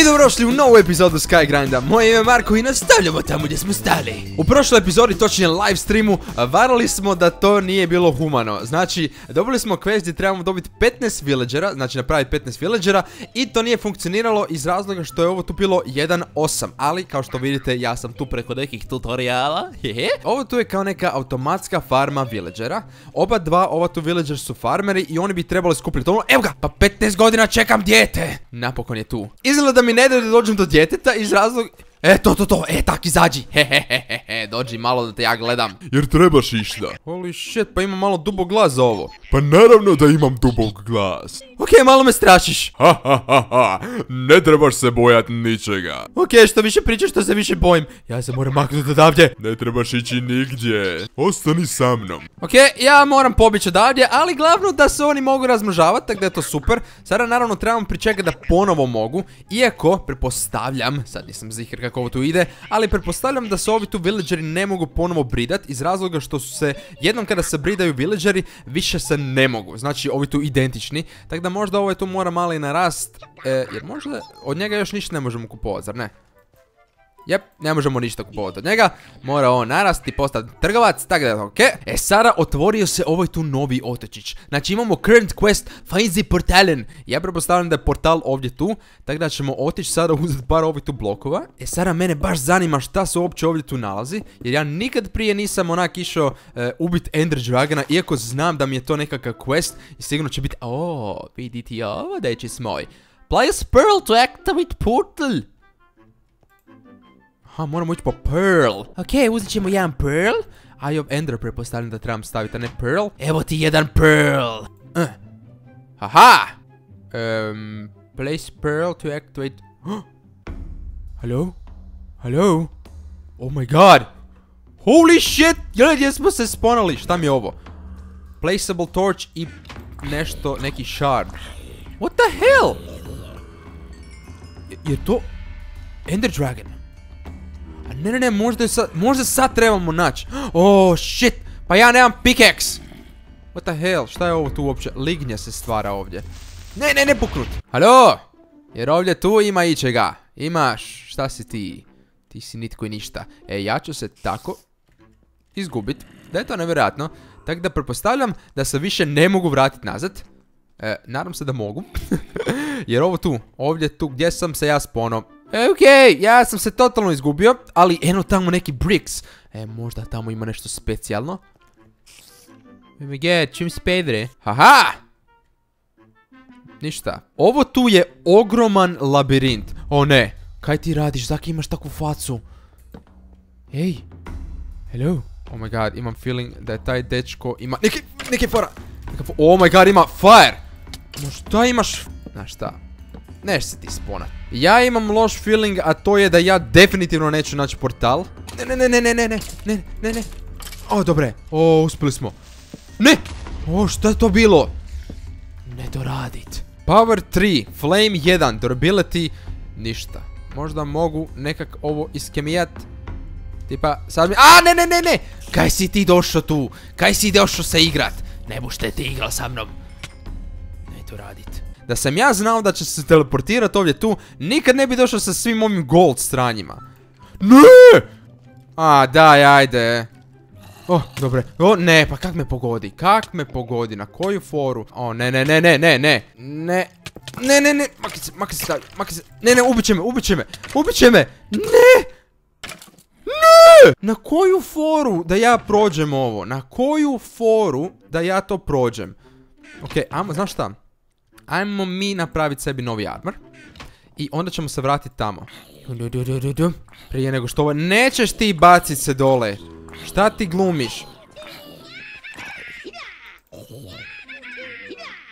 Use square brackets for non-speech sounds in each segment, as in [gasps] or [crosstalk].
I dobrodošli u novu epizodu Skygrinda, moje ime je Marko i nastavljamo tamo gdje smo stali. U prošloj epizodi, točnije live streamu, varali smo da to nije bilo humano. Znači, dobili smo quest gdje trebamo dobiti 15 villagera, znači napraviti 15 villagera I to nije funkcioniralo iz razloga što je ovo tu bilo 1.8 Ali, kao što vidite, ja sam tu preko nekih tutoriala [laughs] Hehe. Ovo tu je kao neka automatska farma villagera. Oba dva, ova tu villager su farmeri i oni bi trebali skupiti ono Evo ga, pa 15 godina čekam dijete. Napokon je tu. Izgleda da mi ne da dođem do djeteta iz razloga... E, to, to, to, e, tak izađi, hehehehe, dođi malo da te ja gledam. Jer trebaš išta. Holy shit, pa imam malo dubog glas za ovo. Pa naravno da imam dubog glas. Okej, malo me strašiš. Ha ha ha ha, ne trebaš se bojat ničega. Okej, što više pričaš, što se više bojim. Ja se moram maknuti odavdje. Ne trebaš ići nigdje. Ostani sa mnom. Okej, ja moram pobjeći odavdje, ali glavno da se oni mogu razmnožavati, tako da je to super. Sada naravno trebam pričekati da ponovo mogu, iako, pretpostavljam, sad nisam zihar kako ovo tu ide, ali pretpostavljam da se ovi tu villageri ne mogu ponovo bridat iz razloga što su se, jednom kada se bridaju villageri, više se ne mogu. Znači, ovi tu identični, tako da možda ovaj tu mora malo i narast, e, jer možda od njega još ništa ne možemo kupovati, zar ne? Jep, ne možemo ništa kupovati od njega. Mora on narasti, postati trgovac, tako da ok. E, sada otvorio se ovaj tu novi otočić. Znači imamo current quest Find the portalen. Ja prepostavljam da je portal ovdje tu, tako da ćemo otići sada uzeti par ovih tu blokova. E, sada mene baš zanima šta se uopće ovdje tu nalazi, jer ja nikad prije nisam onak išao e, ubit Ender Dragona, iako znam da mi je to nekakav quest i sigurno će biti, o, vidite ovo, deči smoj. Play a Pearl to activate portal. Aha, moramo ići po Pearl. Ok, uzet ćemo jedan Pearl. Eye of Ender pretpostavljam da trebam staviti, a ne Pearl. Evo ti jedan Pearl. Uh. Haha! Um, place Pearl to activate... [gasps] Hello? Hello? Oh my god! Holy shit! Gledaj gdje smo se sponali. Šta mi je ovo? Placeable torch i nešto, neki shard. What the hell? Je, je to... Ender Dragon? A ne, ne, ne, možda je sad, možda sad trebamo naći. Oh, shit, pa ja nemam pickaxe. What the hell, šta je ovo tu uopće? Lignja se stvara ovdje. Ne, ne, ne pokrut. Halo, jer ovdje tu ima ičega. Imaš, šta si ti? Ti si nitko i ništa. E, ja ću se tako izgubit. Da je to nevjerojatno. Tako da pretpostavljam da se više ne mogu vratiti nazad. E, nadam se da mogu. [laughs] jer ovo tu, ovdje tu gdje sam se ja spono. Ok, ja sam se totalno izgubio, ali eno tamo neki bricks. E, možda tamo ima nešto specijalno. Let čim spedre. Haha! Ništa. Ovo tu je ogroman labirint. O ne, kaj ti radiš, zaki imaš takvu facu? Ej, hello. Oh my god, imam feeling da je taj dečko ima... Neki, neki fora! Oh my god, ima fire! Možda imaš... Znaš šta, Neš se ti sponat. Ja imam loš feeling, a to je da ja definitivno neću naći portal. Ne, ne, ne, ne, ne, ne, ne, ne, ne. O, dobre. O, uspjeli smo. Ne! O, šta je to bilo? Ne doradit. Power 3, Flame 1, Durability, ništa. Možda mogu nekak ovo iskemijat. Tipa, sad mi... A, ne, ne, ne, ne! Kaj si ti došao tu? Kaj si došao se igrat? Ne bušte ti igral sa mnom. Ne to radit. Da sam ja znao da će se teleportirati ovdje tu, nikad ne bi došao sa svim ovim gold stranjima. Ne! A, daj, ajde. Oh, dobre. O, ne, pa kak me pogodi? Kak me pogodi? Na koju foru? O, ne, ne, ne, ne, ne, ne. Ne. Ne, ne, ne. Maki se, maki se, maki se. Ne, ne, ubit će me, ubit će me. Ubit će me. Ne! Ne! Na koju foru da ja prođem ovo? Na koju foru da ja to prođem? Okej, ajmo, znaš šta? Ajmo mi napraviti sebi novi armor. I onda ćemo se vratiti tamo. Prije nego što ovo... Nećeš ti bacit se dole. Šta ti glumiš?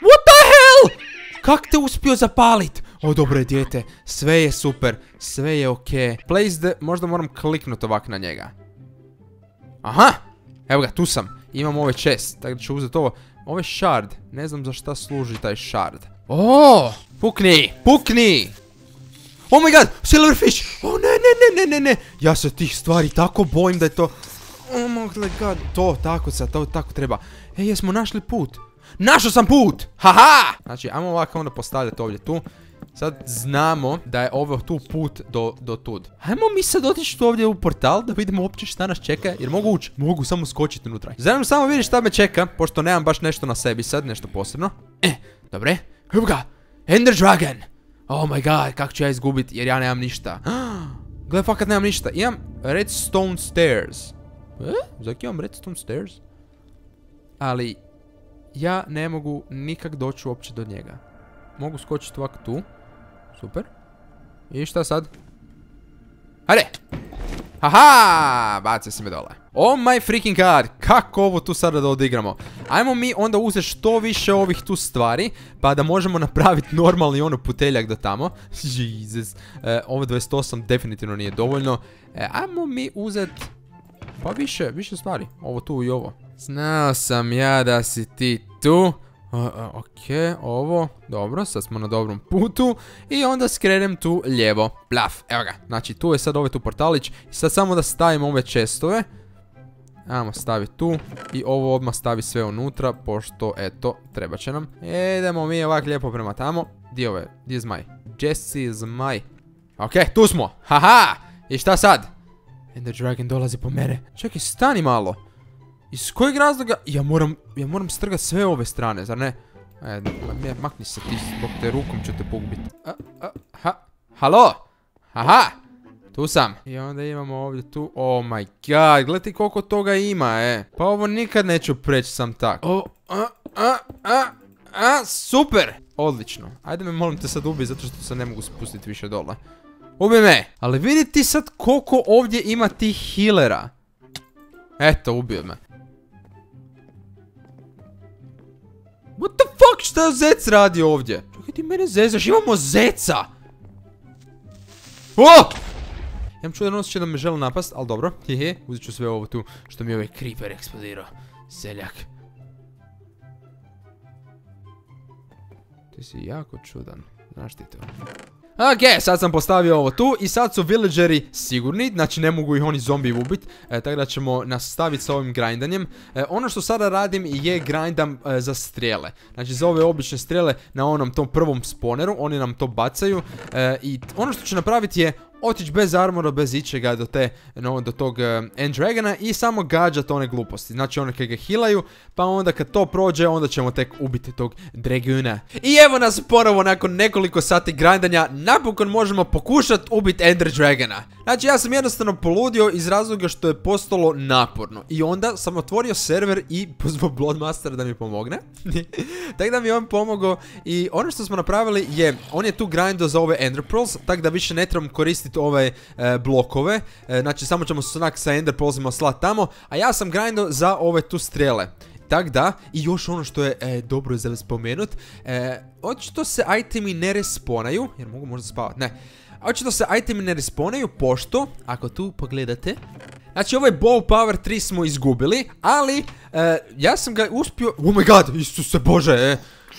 What the hell? Kak te uspio zapalit? O, dobro je dijete. Sve je super. Sve je okej. Place the... Možda moram kliknuti ovak na njega. Aha! Evo ga, tu sam. Imam ovaj chest. Tako da ću uzeti ovo. Ovo je shard. Ne znam za šta služi taj shard. O, pukni, pukni! Oh my god, silverfish! Oh ne, ne, ne, ne, ne, ne! Ja se tih stvari tako bojim da je to... Oh my god, to, tako se, to tako treba. Ej, jesmo našli put? Našao sam put! Haha! Znači, ajmo ovako onda postavljati ovdje tu. Sad znamo da je ovo tu put do, do tud. Hajmo mi sad otići tu ovdje u portal da vidimo uopće šta nas čeka. Jer mogu ući, mogu samo skočiti unutra. Želim samo vidjeti šta me čeka, pošto nemam baš nešto na sebi sad, nešto posebno. E, dobre. Evo ga, Ender Dragon. Oh my god, kako ću ja izgubiti jer ja nemam ništa. [gasps] Gle, fakat nemam ništa. Imam Redstone Stairs. E? Zak imam Redstone Stairs? Ali, ja ne mogu nikak doći uopće do njega. Mogu skočiti ovak tu. Super. I šta sad? Hajde! Haha! Bacio se me dole. Oh my freaking god! Kako ovo tu sada da odigramo? Ajmo mi onda uzeti što više ovih tu stvari, pa da možemo napraviti normalni ono puteljak do tamo. [laughs] Jesus. E, ovo 28 definitivno nije dovoljno. E, ajmo mi uzeti... Pa više, više stvari. Ovo tu i ovo. Znao sam ja da si ti tu. Ok, ovo, dobro, sad smo na dobrom putu. I onda skrenem tu lijevo, plaf, evo ga, znači tu je sad ovaj tu portalić. I sad samo da stavimo ove čestove, ajmo staviti tu. I ovo odmah stavi sve unutra, pošto eto, treba će nam, idemo mi ovak lijepo prema tamo, di ove, di je zmaj, Jesse zmaj, ok, tu smo, haha, i šta sad, Ender Dragon dolazi po mene, čekaj, stani malo, iz kojeg razloga? Ja moram, ja moram strgati sve ove strane, zar ne? E, makni se ti, zbog te rukom ću te pogubiti. Ha, halo? Aha, tu sam. I onda imamo ovdje tu, oh my god, gledajte koliko toga ima, e. Pa ovo nikad neću preći sam tak. O, a, a, a, a, super. Odlično. Ajde me molim te sad ubi, zato što se ne mogu spustiti više dole. Ubi me! Ali vidi ti sad koliko ovdje ima tih healera. Eto, ubio me. What the fuck, šta Zec radi ovdje? Čekaj ti mene zezaš, imamo Zeca! O! Imam čudan osjećaj da me žele napast, ali dobro, hehe, uzet ću sve ovo tu što mi je ovaj creeper eksplodirao. Seljak. Ti si jako čudan, znaš ti to. Ok, sad sam postavio ovo tu i sad su villageri sigurni, znači ne mogu ih oni zombi ubit, e, tako da ćemo nastaviti sa ovim grindanjem. E, ono što sada radim je grindam e, za strele, znači za ove obične strele na onom tom prvom sponeru, oni nam to bacaju i ono što ću napraviti je otići bez armora, bez ičega do te, no, do tog End Dragona i samo gađat one gluposti. Znači one kad ga hilaju, pa onda kad to prođe, onda ćemo tek ubiti tog Draguna. I evo nas ponovo nakon nekoliko sati grindanja, napokon možemo pokušat ubiti Ender Dragona. Znači ja sam jednostavno poludio iz razloga što je postalo naporno. I onda sam otvorio server i [laughs] pozvao Bloodmaster da mi pomogne. [laughs] tako da mi on pomogao i ono što smo napravili je, on je tu grindao za ove Ender Pearls, tako da više ne trebam koristiti ove e, blokove. E, znači samo ćemo se onak sa Ender Pearlsima slat tamo, a ja sam grindao za ove tu strele. Tak da, i još ono što je e, dobro za spomenut, e, očito se itemi ne responaju, jer mogu možda spavat, ne. Očito se itemi ne responaju, pošto, ako tu pogledate, Znači ovaj Bow Power 3 smo izgubili, ali ja sam ga uspio... Oh my god, Isuse Bože, e.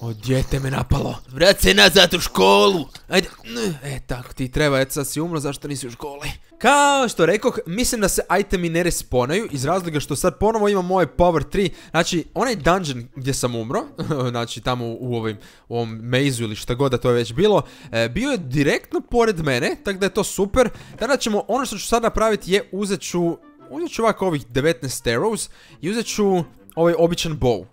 O, djete me napalo. Vrat se nazad u školu. Ajde. E, tako ti treba, eto sad si umro, zašto nisi u školi? Kao što rekoh, mislim da se itemi ne responaju iz razloga što sad ponovo imam ovaj Power 3. Znači, onaj dungeon gdje sam umro, [laughs] znači tamo u, ovim, u ovom maze ili šta god da to je već bilo, e, bio je direktno pored mene, tako da je to super. Tada ćemo, ono što ću sad napraviti je uzet ću, uzet ću ovako ovih 19 arrows i uzet ću ovaj običan bow.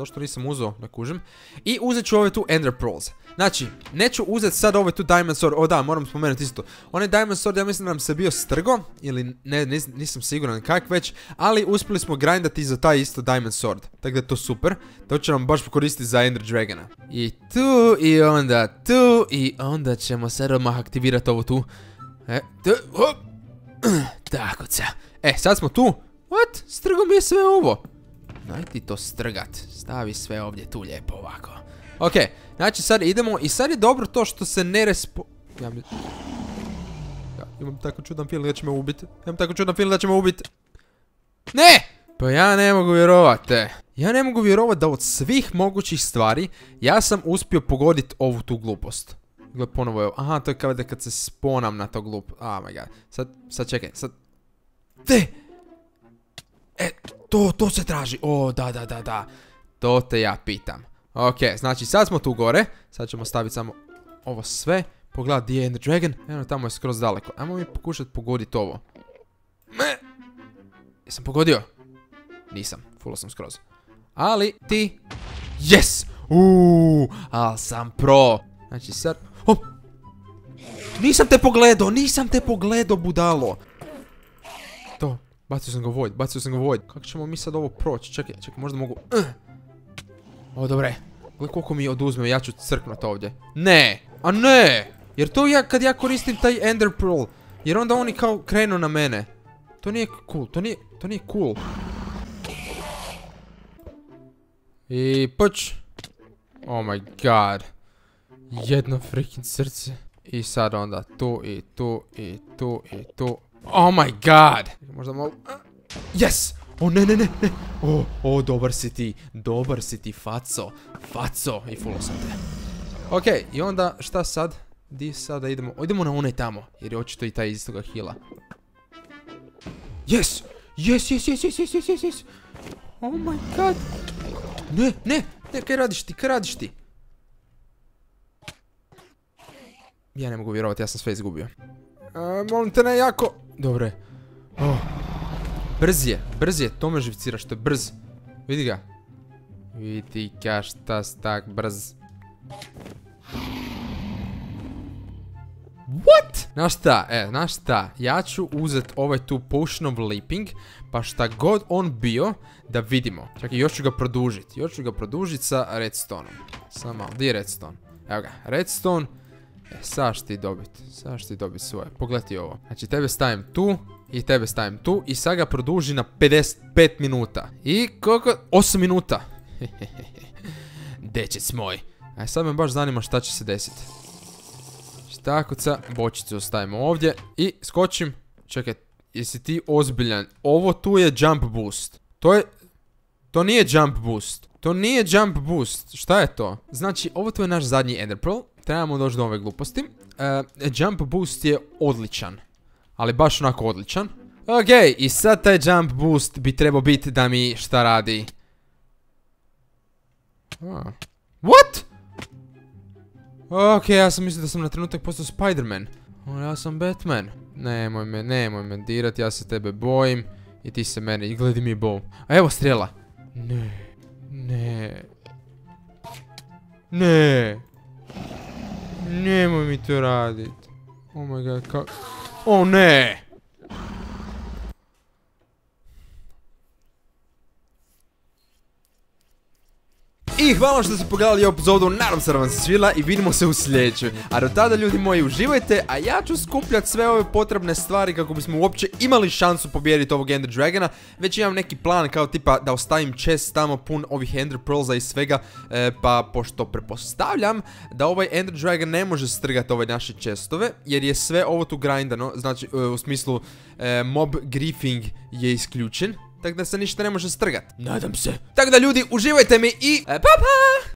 Zašto nisam uzeo, da kužim. I uzet ću ove tu Ender Pearls. Znači, neću uzeti sad ove tu Diamond Sword. O da, moram spomenuti isto. Onaj Diamond Sword, ja mislim da nam se bio strgo. Ili ne, nisam siguran kak već. Ali uspjeli smo grindati za taj isto Diamond Sword. Tako da je to super. To će nam baš koristiti za Ender Dragona. I tu, i onda tu, i onda ćemo sad odmah aktivirati ovo tu. E, tu, hop. [clears throat] Tako, E, sad smo tu. What? Strgo mi je sve ovo. Daj ti to strgat. Stavi sve ovdje tu lijepo ovako. Ok, znači sad idemo i sad je dobro to što se ne respo... Ja, mi... ja imam tako čudan film da će me ubiti. Imam tako čudan film da će me ubiti. Ne! Pa ja ne mogu vjerovati. Ja ne mogu vjerovati da od svih mogućih stvari ja sam uspio pogoditi ovu tu glupost. Gle, ponovo je... Aha, to je kao da kad se sponam na to glup... Oh my god. Sad, sad čekaj, sad... Te! E, to, to se traži. O, da, da, da, da. To te ja pitam. Ok, znači sad smo tu gore. Sad ćemo staviti samo... ovo sve. Pogledaj gdje je Ender Dragon. Evo tamo je skroz daleko. Ajmo mi pokušat pogoditi ovo. Me! Jesam pogodio? Nisam, full sam skroz. Ali ti... Yes! Uuu, al sam pro. Znači sad... Hop! Nisam te pogledao, nisam te pogledao, budalo. Bacio sam ga u void, bacio sam ga u void. Kako ćemo mi sad ovo proći? Čekaj, čekaj, možda mogu... Uh. O, dobre. Gledaj koliko mi oduzme, ja ću crknut ovdje. Ne! A ne! Jer to ja, kad ja koristim taj Ender Pearl, jer onda oni kao krenu na mene. To nije cool, to nije, to nije cool. I puć. Oh my god. Jedno freaking srce. I sad onda tu i tu i tu i tu. Oh my god. Možda mogu... Yes! O ne ne ne ne. O, o dobar si ti. Dobar si ti faco. Faco. I fullo sam te. Okej, i onda šta sad? Di sada idemo? O, idemo na onaj tamo. Jer je očito i taj istoga hila. Yes! Yes, yes, yes, yes, yes, yes, yes, yes. Oh my god. Ne, ne, ne, kaj radiš ti, kaj radiš ti? Ja ne mogu vjerovati, ja sam sve izgubio. E, molim te ne jako... Dobre. Oh. Brz je, brz je, to me živcira što je brz. Vidi ga. Vidi ga šta si tak brz. What? Znaš šta, e, znaš šta, ja ću uzet ovaj tu potion of leaping, pa šta god on bio, da vidimo. Čekaj, još ću ga produžit, još ću ga produžit sa redstoneom. Samo gdje je redstone? Evo ga, redstone, e, ću ti dobit, ću ti dobit svoje, pogledaj ovo. Znači, tebe stavim tu, i tebe stavim tu, i sad ga produži na 55 minuta. I koliko? 8 minuta. [laughs] Dečec moj. Aj, sad me baš zanima šta će se desiti. Takuca, bočicu ostavimo ovdje i skočim. Čekaj, jesi ti ozbiljan? Ovo tu je jump boost. To je... To nije jump boost. To nije jump boost. Šta je to? Znači, ovo tu je naš zadnji Ender Pearl. Trebamo doći do ove gluposti. E, jump boost je odličan. Ali baš onako odličan. Ok, i sad taj jump boost bi trebao biti da mi šta radi. What? Ok, ja sam mislio da sam na trenutak postao Spider-Man. Ja sam Batman. Nemoj me, nemoj me dirat, ja se tebe bojim. I ti se mene, i gledaj mi bow. A evo strijela. Ne, ne. Ne. Nemoj mi to radit. Oh my god, kako... Oh ne! Hvala što ste pogledali epizodu, nadam se da vam se svila i vidimo se u sljedećoj. A do tada ljudi moji uživajte, a ja ću skupljati sve ove potrebne stvari kako bismo uopće imali šansu pobijediti ovog Ender Dragona. Već imam neki plan kao tipa da ostavim chest tamo pun ovih Ender Pearlsa i svega, e, pa pošto prepostavljam da ovaj Ender Dragon ne može strgati ove naše chestove, jer je sve ovo tu grindano, znači e, u smislu e, mob griefing je isključen. Tako da se ništa ne može strgat. Nadam se. Tako da ljudi, uživajte mi i... Pa pa!